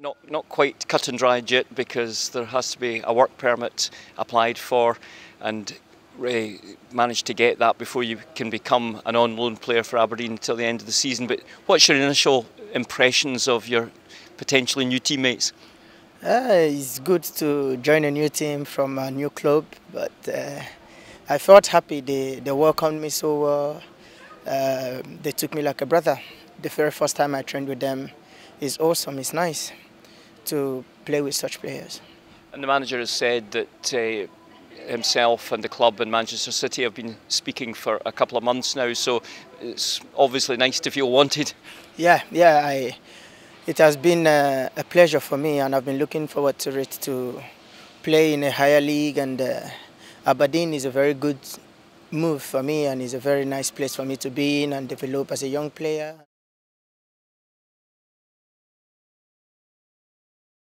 Not, not quite cut and dried yet because there has to be a work permit applied for and Ray managed to get that before you can become an on loan player for Aberdeen until the end of the season. But what's your initial impressions of your potentially new teammates? Uh, it's good to join a new team from a new club, but uh, I felt happy. They, they welcomed me so well. Uh, they took me like a brother. The very first time I trained with them is awesome. It's nice to play with such players. And the manager has said that uh, himself and the club and Manchester City have been speaking for a couple of months now, so it's obviously nice to feel wanted. Yeah, yeah, I, it has been a, a pleasure for me, and I've been looking forward to it to play in a higher league. And uh, Aberdeen is a very good move for me, and is a very nice place for me to be in and develop as a young player.